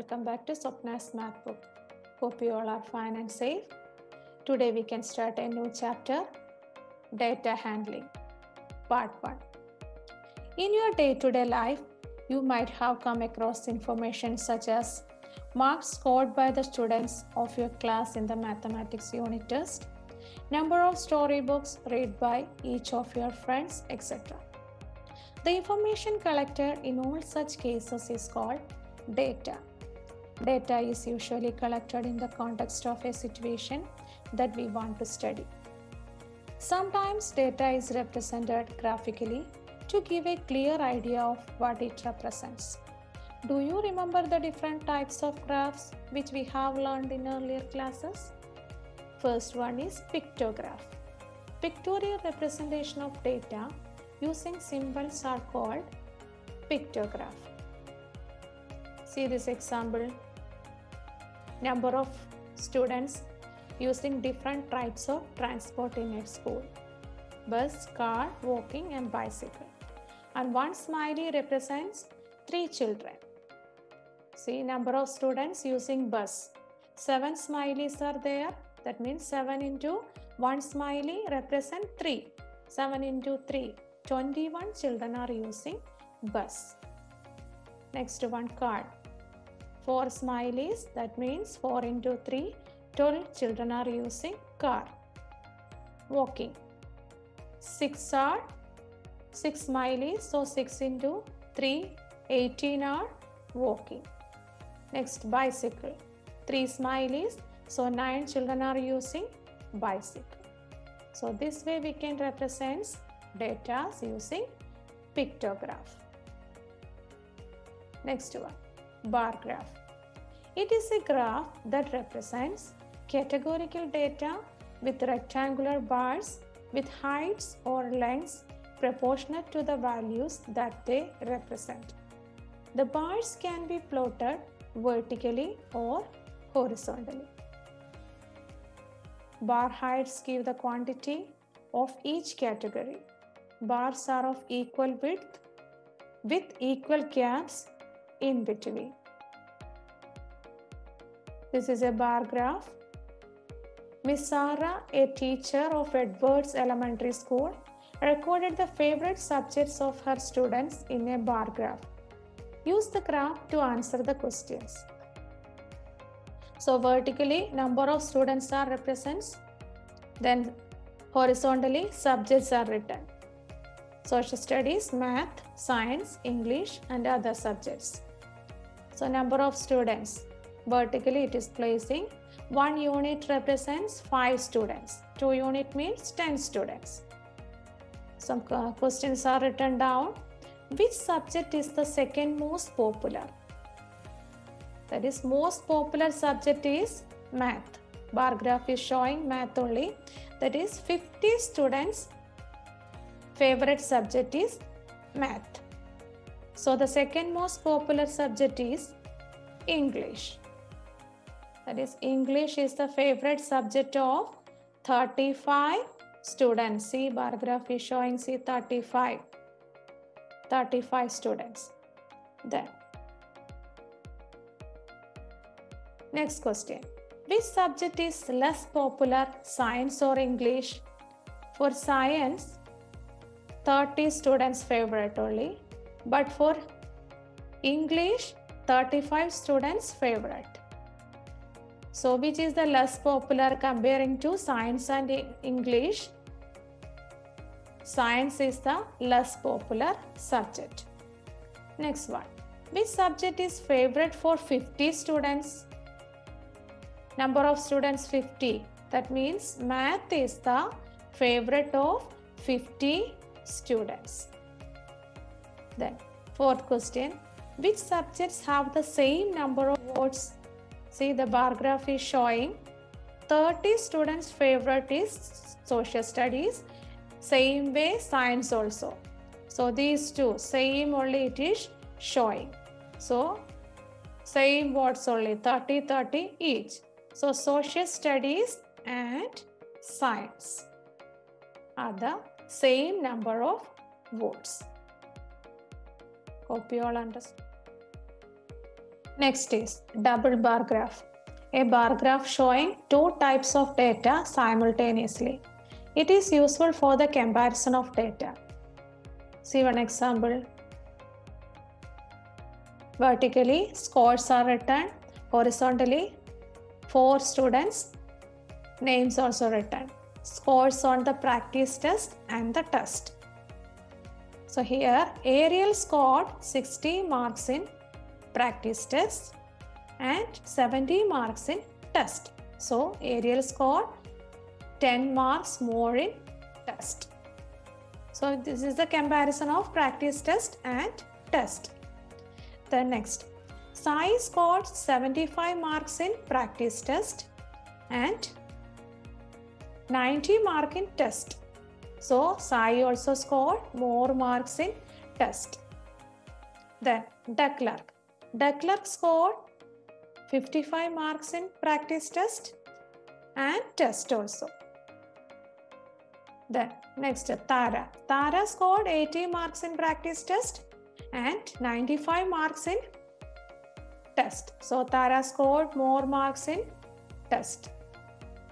welcome back to Swapna's Math Book. Hope you all are fine and safe. Today we can start a new chapter Data Handling, Part 1. In your day to day life, you might have come across information such as marks scored by the students of your class in the mathematics unit test, number of storybooks read by each of your friends, etc. The information collected in all such cases is called data. Data is usually collected in the context of a situation that we want to study. Sometimes data is represented graphically to give a clear idea of what it represents. Do you remember the different types of graphs which we have learned in earlier classes? First one is pictograph. Pictorial representation of data using symbols are called pictograph. See this example. Number of students using different types of transport in a school. Bus, car, walking and bicycle. And one smiley represents three children. See number of students using bus. Seven smileys are there. That means 7 into 1 smiley represent 3. 7 into 3. 21 children are using bus. Next one card. 4 smileys that means 4 into 3. 12 children are using car. Walking. 6 are 6 smileys so 6 into 3. 18 are walking. Next bicycle. 3 smileys so 9 children are using bicycle. So this way we can represent data using pictograph. Next one, bar graph. It is a graph that represents categorical data with rectangular bars with heights or lengths proportionate to the values that they represent. The bars can be plotted vertically or horizontally. Bar heights give the quantity of each category. Bars are of equal width with equal gaps in between. This is a bar graph. Miss Sarah, a teacher of Edwards Elementary School, recorded the favorite subjects of her students in a bar graph. Use the graph to answer the questions. So vertically number of students are represents then horizontally subjects are written. Social studies, math, science, English and other subjects. So number of students vertically it is placing one unit represents 5 students. 2 unit means 10 students. Some uh, questions are written down. Which subject is the second most popular? that is most popular subject is math bar graph is showing math only that is 50 students favorite subject is math so the second most popular subject is english that is english is the favorite subject of 35 students see bar graph is showing see 35 35 students then Next question. Which subject is less popular, science or English? For science, 30 students favorite only. But for English, 35 students favorite. So which is the less popular comparing to science and English? Science is the less popular subject. Next one. Which subject is favorite for 50 students? number of students 50 that means math is the favorite of 50 students then fourth question. Which subjects have the same number of votes see the bar graph is showing. 30 students favorite is social studies. Same way science also. So these two same only it is showing. So same votes only 30 30 each. So, social studies and science are the same number of votes. Hope you all understand. Next is double bar graph. A bar graph showing two types of data simultaneously. It is useful for the comparison of data. See one example. Vertically, scores are written. Horizontally, four students, names also written. Scores on the practice test and the test. So here, Ariel scored 60 marks in practice test and 70 marks in test. So Ariel scored 10 marks more in test. So this is the comparison of practice test and test. The next, Sai scored 75 marks in practice test and 90 mark in test. So Sai also scored more marks in test. Then Declerk. Declerk scored 55 marks in practice test and test also. Then next Tara. Tara scored 80 marks in practice test and 95 marks in test. So Tara scored more marks in test.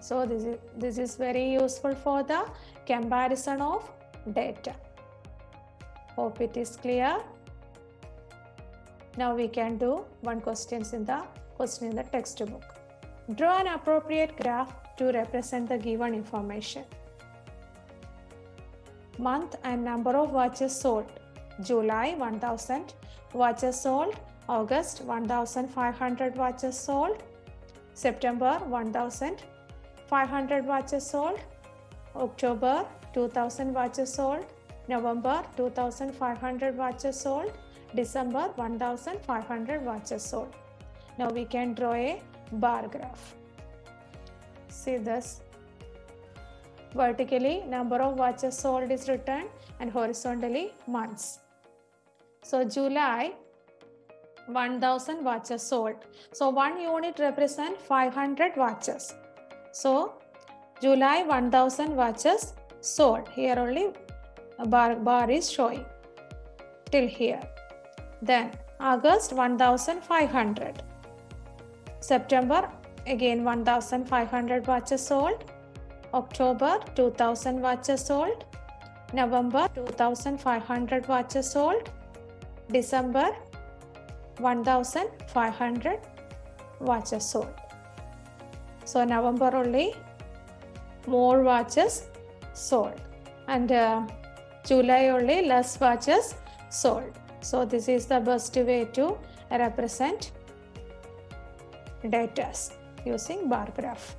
So this is, this is very useful for the comparison of data. Hope it is clear. Now we can do one questions in the question in the textbook. Draw an appropriate graph to represent the given information. Month and number of watches sold. July 1000 watches sold. August 1500 watches sold. September 1500 watches sold. October 2000 watches sold. November 2500 watches sold. December 1500 watches sold. Now we can draw a bar graph. See this. Vertically, number of watches sold is written and horizontally months. So July 1000 watches sold. So one unit represent 500 watches. So July 1000 watches sold. Here only bar, bar is showing till here. Then August 1500. September again 1500 watches sold. October 2000 watches sold. November 2500 watches sold. December 1500 watches sold. So November only more watches sold and uh, July only less watches sold. So this is the best way to represent data using bar graph.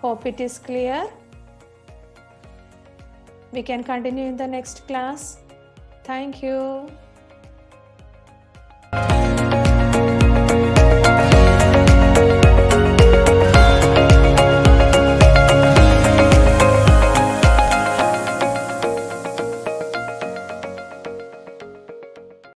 Hope it is clear. We can continue in the next class. Thank you.